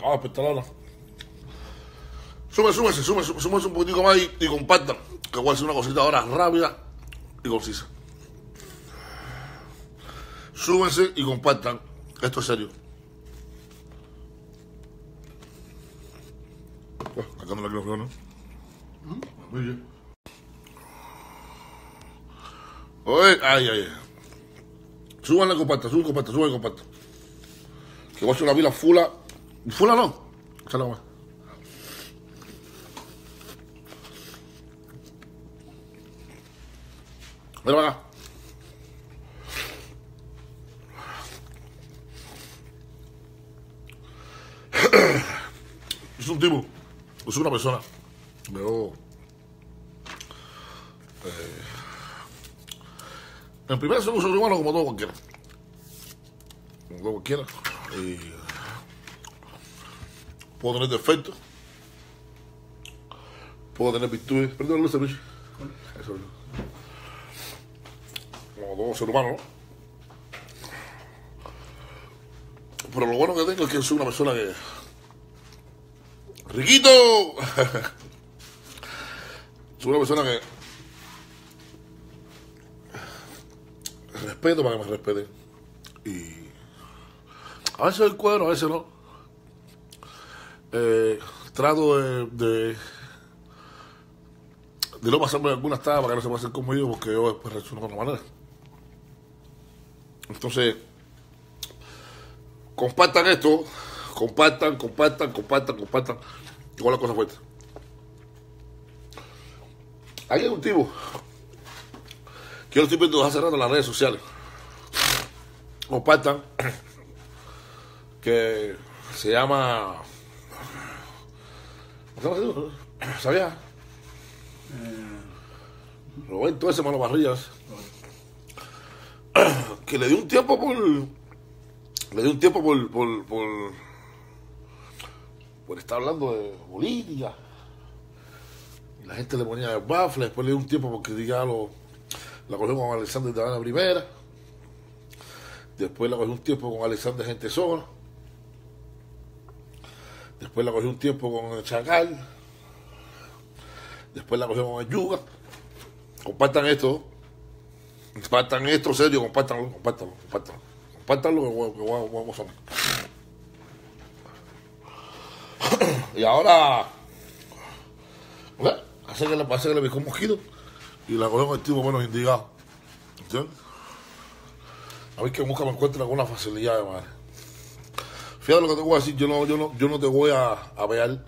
Yo voy ahí, yo voy ahí, adiós. Bueno. Oye. Ah, espectacular. Súmese, súmese, súmese, súmese un poquitico más y, y compartan. Que voy a hacer una cosita ahora rápida y concisa. Súmense y compartan. Esto es serio. Oh, acá no la quiero ¿no? Muy bien. Oye, ay, ay, ay. Súbanle y compartan, suban y compartan, suban y compartan. Que voy a hacer una vila fula. Fula no. Échale más. Mira para acá. Es un tipo, es una persona. Veo. Eh, en primera soy un ser humano como todo cualquiera. Como todo cualquiera. Y, puedo tener defectos. Puedo tener virtudes. Perdón, luz, Luis. Eso es. Como todo ser humano, ¿no? Pero lo bueno que tengo es que soy una persona que. ¡Riquito! soy una persona que. Respeto para que me respeten. Y. A veces el cuadro, a veces no. Eh, trato de, de. de no pasarme algunas tablas para que no se pasen conmigo porque yo después reacciono de otra manera. Entonces compartan esto, compartan, compartan, compartan, compartan. Igual la cosa fuerte. Hay un tipo que yo lo estoy viendo hace rato en las redes sociales. Compartan que se llama. ¿Cómo se llama? ¿Sabías? Roberto ese Mano Barrillas. Que le dio un tiempo por le di un tiempo por, por, por, estar hablando de política. Y la gente le ponía el bafle, después le di un tiempo por criticar lo, la cogió con Alexander de la primera. Después la cogió un tiempo con Alexander Gente Sola. Después la cogió un tiempo con el Chacal. Después la cogió con el Yuga. Compartan esto. Compartan esto, serio, compártanlo, compártanlo, compártanlo. Compártanlo que que voy, a. Y ahora, hace que le pase que le picó un mosquito y la cogió con el tipo menos indicado. ¿Entiendes? A ver que busca me encuentre alguna facilidad de madre. Fíjate lo que te voy a decir, yo no, yo no, yo no te voy a, a pegar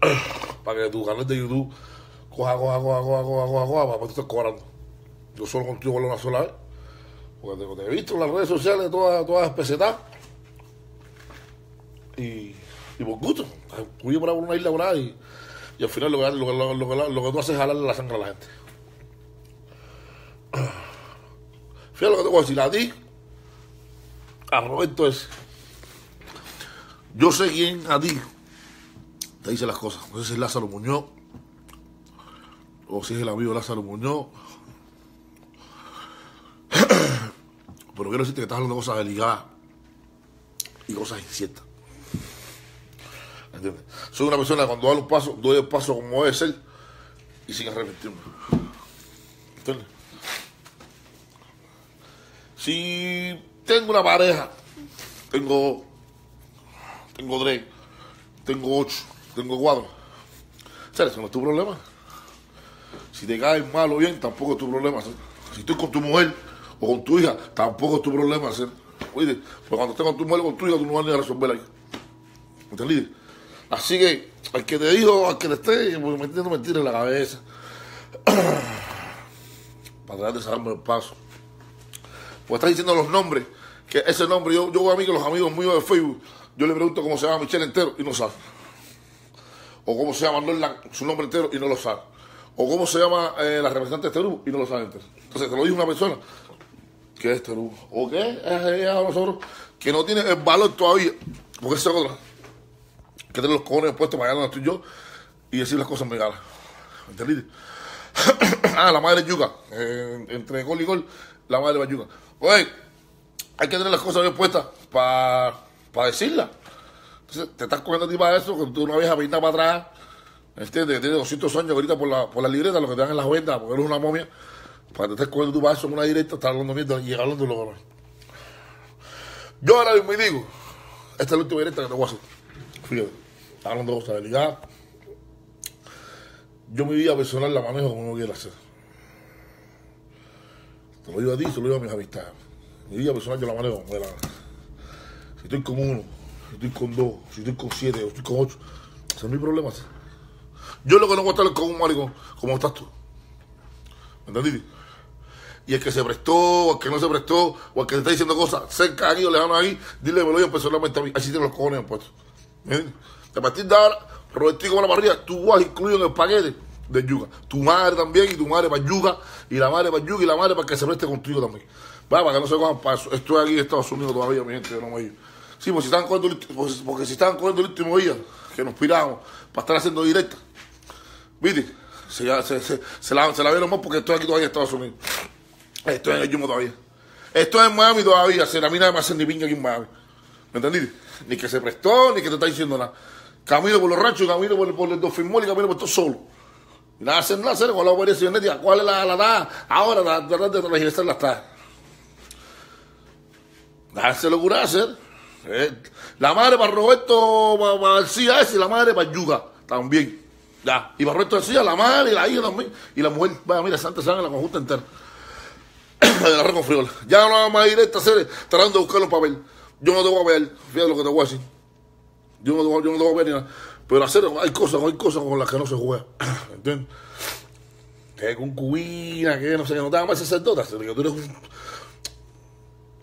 para que tu canal de YouTube coja, coja, coja, coja, coja, coja, coja, para que tú estés cobrando. Yo solo contigo hablo una sola vez. Porque te, he visto en las redes sociales todas, todas espesetadas. Y, y por gusto. Vives por una isla por y, y al final lo que, lo, lo, lo que tú haces es jalarle la sangre a la gente. Fíjate lo que te voy a decir. A ti, a Roberto es. Yo sé quién a ti te dice las cosas. No sé si es Lázaro Muñoz o si es el amigo Lázaro Muñoz. Pero quiero decirte que estás hablando de cosas delicadas y cosas inciertas. ¿Entiendes? Soy una persona que cuando doy un paso, doy el paso como debe ser y sin arrepentirme. ¿Entiendes? Si tengo una pareja, tengo, tengo tres, tengo ocho, tengo cuatro, ¿sabes? Eso no es tu problema. Si te caes mal o bien, tampoco es tu problema. Si estoy con tu mujer o con tu hija, tampoco es tu problema. ¿sí? Oye, pues cuando estés con tu mujer o con tu hija, tú no vas ni a resolver ahí. ¿Entendiste? Así que, al que te digo, al que le esté pues, metiendo mentiras en la cabeza, para tratar de sacarme el paso. Pues estás diciendo los nombres que ese nombre, yo, yo a mí que los amigos míos de Facebook, yo le pregunto cómo se llama Michelle entero y no sabe. O cómo se llama Norland, su nombre entero y no lo sabe. O cómo se llama eh, la representante de este grupo y no lo sabe entero. Entonces te lo dice una persona que es este grupo. O que es ella a nosotros que no tiene el valor todavía. Porque esa es otra. Que tener los cojones puestos para allá donde estoy yo y decir las cosas muy galas. ¿Entendiste? ah, la madre yuca. Eh, entre gol y gol, la madre va yuca. Oye, hay que tener las cosas bien puestas para decirlas. Entonces, te estás cogiendo a ti para eso, que tú una vieja pinta para atrás, ¿entiendes? Tiene 200 años ahorita por la, por la libreta, lo que te dan en las ventas, porque eres una momia, para que te estés cogiendo tú para eso en una directa, estás hablando mierda y hablando de lo que. Yo ahora mismo digo, esta es la última directa que te voy a hacer. Fíjate, hablando de cosas delicadas. Yo mi vida personal la manejo como uno quiere hacer. Te lo digo a ti, te lo digo a mis amistades. Mi vida personal yo la manejo. Si estoy con uno, si estoy con dos, si estoy con siete, o estoy con ocho, ese es mi problema. Yo lo que no voy a estar es con un maricón, como estás tú. ¿Me entendiste? Y el que se prestó, o el que no se prestó, o el que te está diciendo cosas cerca aquí o lejano ahí, dile me lo personalmente a mí. Así tienen los cojones. ¿Entiendes? A partir de ahora, Robertico con la parrilla, tú vas incluido en el paquete de yuca. Tu madre también, y tu madre para yuca, y la madre para yuca, y la madre para que se preste contigo también. Va, para que no se cojan paso. Estoy aquí en Estados Unidos todavía, mi gente, yo no me ido. Sí, porque si estaban cogiendo porque, si estaban cogiendo el último día, que nos piramos para estar haciendo directa. ¿Viste? Se, la, se la vieron más porque estoy aquí todavía en Estados Unidos. Estoy en el Yumo todavía. Estoy en Miami todavía. Se, a mí nada me hacen ni pinga aquí en Miami. ¿Me entendiste? Ni que se prestó, ni que te está diciendo nada. Camino por los ranchos, camino por, por el Dolphin y camino por todo solo. Nada, hacer nada, hacer con la. ¿Cuál es la, la? Ahora, la- tratar de registrar las tareas. Darse locura hacer. Eh, la madre para Roberto García ese y la madre para Yuga también. Ya. Y para Roberto García, la madre y la hija también. Y la mujer, vaya, mira, Santa Sangre la conjunta entera. la con friola. Ya no vamos a ir a esta serie tratando de buscar los papeles. Yo no te voy a ver, fíjate lo que te voy a decir. Yo no yo no te voy a ver ni nada. Pero hacer, hay cosas, hay cosas con las que no se juega. ¿Entiendes? Que con cubina, que no sé, que no te hagas más sacerdota, que tú eres un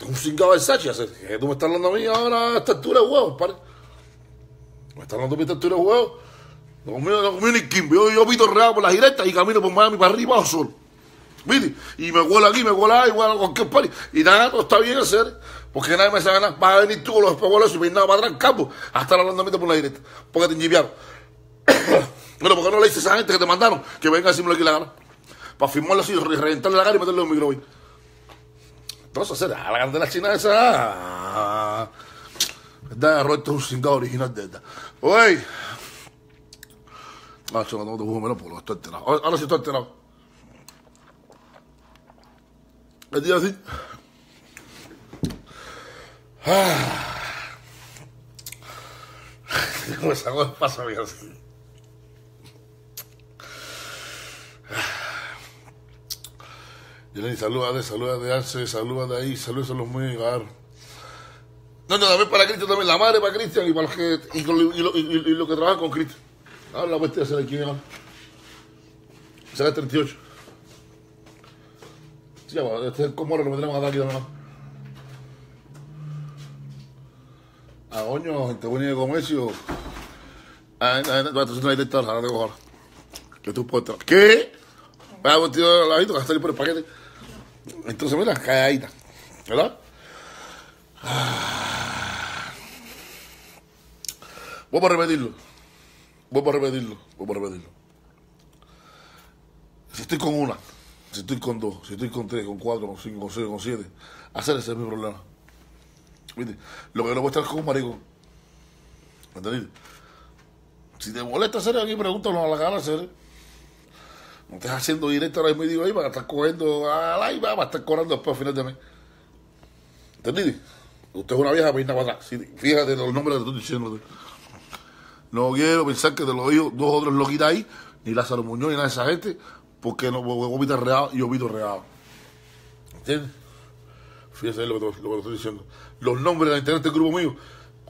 un cingado hacer. Que tú me estás hablando a mí ahora a esta altura de huevos, padre. Me estás hablando a mí a esta altura de huevos. No conmigo, no conmigo ni Kimbo. Yo, yo pito real por las directas y camino por Miami para arriba solo. ¿Viste? Y me huelo aquí, me huelo ahí, huelo a cualquier party. Y nada, no está bien hacer. Porque nadie me sabe nada. Vas a venir tú con los espejuelos y me nada para atrás campo. A estar hablando a mí por la directa. Porque te enjiviaron. Bueno, ¿por qué no le dices a esa gente que te mandaron que venga a decirme lo que le gana? Para firmarlo así, re- reventarle la cara y meterle un micrófono. Entonces, hacer a la candela china esa. ¿Verdad? Roberto es un cingado original de esta. Oye. Ah, chaval, no te juego menos porque no estoy enterado. Ahora, sí estoy enterado. El día así. Ah. Me el paso, así. Yeleni, saluda de, saluda de Arce, saluda de ahí, saludos a los muy claro. No, no, también para Cristian, también la madre para Cristian y para los que, y, lo, que trabajan con Cristian. Ahora la bestia se le quiere ahora. Será el 38. Sí, va, este es ahora lo metemos a dar aquí también. A coño, gente buena de comercio. Ah, ah, ah, es una directa, ahora tengo ahora. Que tú puedes. ¿Qué? Que el paquete. Entonces, mira, calladita. ¿Verdad? Voy a repetirlo. Voy a repetirlo. Voy a repetirlo. Si estoy con una, si estoy con dos, si estoy con tres, con cuatro, con cinco, con seis, con siete, hacer ese es mi problema. ¿Viste? Lo que no puedo estar con un marico. ¿Me entendiste? Si te molesta hacer aquí, pregúntalo a la cara hacer. No estés haciendo directo ahora mismo y digo ahí para estar cogiendo a la y va a estar cobrando después al final de mes. ¿Entendiste? Usted es una vieja peina para atrás. Fíjate los nombres que te estoy diciendo. No quiero pensar que te lo digo dos o tres loquitas ahí, ni Lázaro Muñoz, ni nada de esa gente, porque no vomita real y yo vomito real. ¿Entiendes? Fíjese lo que, lo que estoy diciendo. Los nombres de la internet del grupo mío,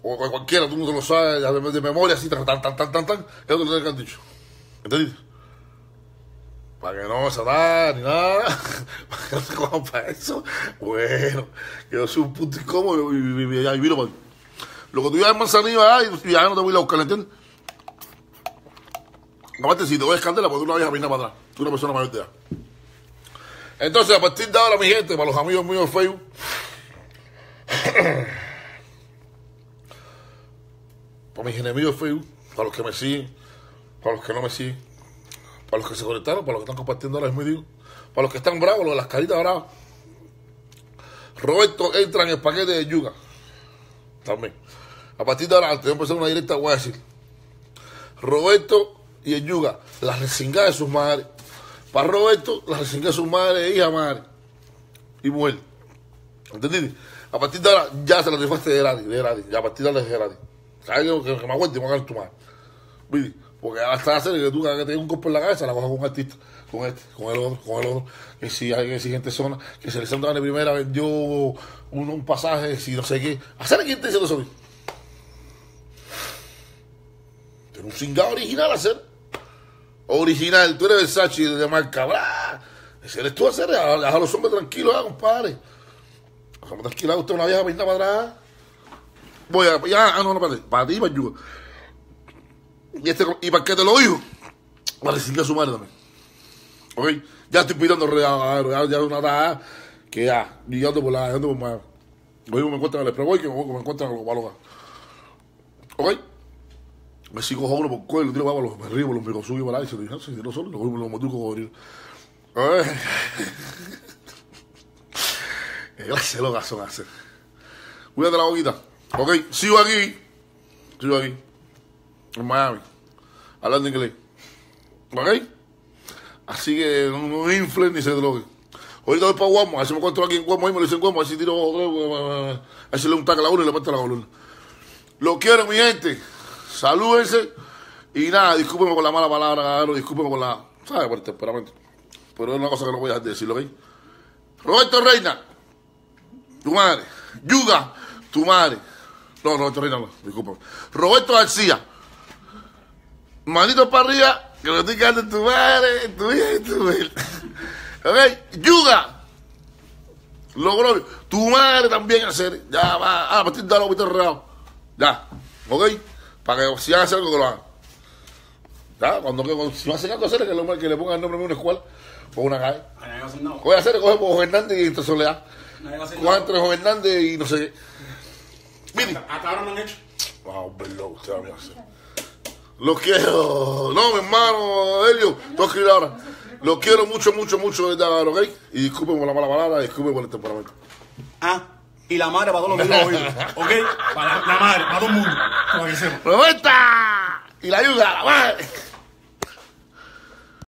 o cualquiera, tú no te lo sabes de, memoria, así, tan, tan, tan, tan, tan, es lo que han dicho. ¿Entendiste? Para que no se da ni nada, para que no se cojan para eso. Bueno, que yo soy un punto incómodo y, y, y, y, y vino. Lo que tú llevas en manzanillo allá y ya no te voy a buscar, ¿entiendes? Aparte, si te voy a escandela, pues tú no vayas a peinar para atrás. Tú una persona mayor de edad. Entonces, a partir de ahora, mi gente, para los amigos míos de Facebook, para mis enemigos de Facebook, para los que me siguen, para los que no me siguen, para los que se conectaron, para los que están compartiendo ahora mismo, digo, para los que están bravos, los de las caritas bravas. Roberto entra en el paquete de Yuga. También. A partir de ahora, antes de empezar una directa, voy a decir. Roberto y el Yuga, las resingadas de sus madres. Para Roberto, las resingadas de sus madres, hija, madre y mujer. ¿Entendiste? A partir de ahora, ya se la rifaste de gratis, de gratis. Ya a partir de ahora es de gratis. ¿Sabes que, que me aguante y me hagan tu madre? ¿Viste? Porque hasta hacer que tú que te un golpe en la cabeza, la cojas con un artista, con este, con el otro, con el otro. Que si hay exigente zona, que se les de primera vendió un, un pasaje, si no sé qué. ¿Hacer quién te dice eso? Pero un cingado original hacer. Original, tú eres Versace de marca, bla. Ese eres tú hacer, a los hombres tranquilos, ah, compadre. Los hombres tranquilos, usted una vieja pinta para atrás. Voy a, ya, ah, no, no, para ti, para ti, para Yuga. Y, este, ¿Y para qué te lo digo? Para decirle a su madre también. ¿Ok? Ya estoy pidiendo ya, ya una edad que ya, y yo ando por la, ando por más. Hoy me encuentran en el Express que me, encuentran en los palos. ¿Ok? Me sigo a por el cuello, tiro para los río, los me subo para ahí, se lo dije, si no solo, los los motucos cocodrilos. Qué clase locas son hacer. Cuídate la boquita. Ok, sigo aquí. Sigo aquí. En Miami. Hablando inglés. ¿Ok? Así que no, no inflen ni se droguen. Ahorita voy para Guamo, a ver si me encuentro aquí en Guamo y me lo dicen Guamo, a ver si tiro a ver si le un la una y le parto la columna. Lo quiero, mi gente. Salúdense. Y nada, discúlpenme por la mala palabra, cabrón, discúlpenme por la. ¿Sabes? Por el temperamento. Pero es una cosa que no voy a dejar de decirlo, ¿ok? Roberto Reina, tu madre. Yuga, tu madre. No, Roberto Reina no, disculpa. Roberto García. Manito para arriba, que me estoy quedando en tu madre, en tu hija y tu mujer. ¿Ok? Yuga. Logró. Tu madre también hacer. Ya va. Ah, a partir de ahora voy a. Ya. ¿Ok? Para que si van a hacer algo que lo hagan. Ya, cuando, cuando si van a hacer algo, hacer que, lo- que le pongan el nombre de una escuela o una calle. Voy a hacer coger por Hernández y entre Soledad. Nada. entre Hernández y no sé qué. Mire. Hasta ahora no han hecho. Wow, verlo, usted va a hacer. Lo quiero. No, mi hermano, Helio, tú escribes ahora. Lo quiero mucho, mucho, mucho, verdad, ¿ok? Y disculpen por la mala palabra, disculpen por el temperamento. Ah, y la madre para todos los niños oídos. ¿Ok? Para la, madre, para todo el mundo. Para que sepa. ¡Roberta! Y la ayuda, la madre.